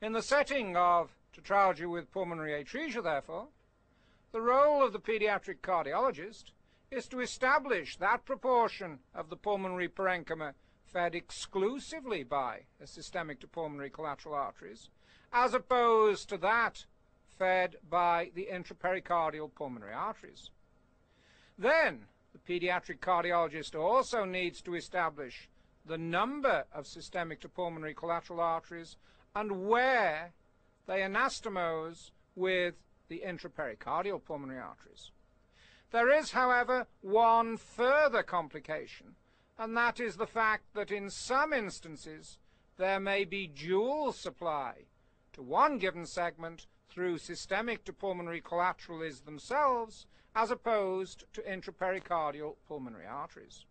In the setting of tetralogy with pulmonary atresia, therefore, the role of the pediatric cardiologist is to establish that proportion of the pulmonary parenchyma fed exclusively by a systemic to pulmonary collateral arteries, as opposed to that fed by the intrapericardial pulmonary arteries. Then, the pediatric cardiologist also needs to establish the number of systemic to pulmonary collateral arteries and where they anastomose with the intrapericardial pulmonary arteries. There is, however, one further complication, and that is the fact that in some instances there may be dual supply to one given segment through systemic to pulmonary collaterals themselves as opposed to intrapericardial pulmonary arteries.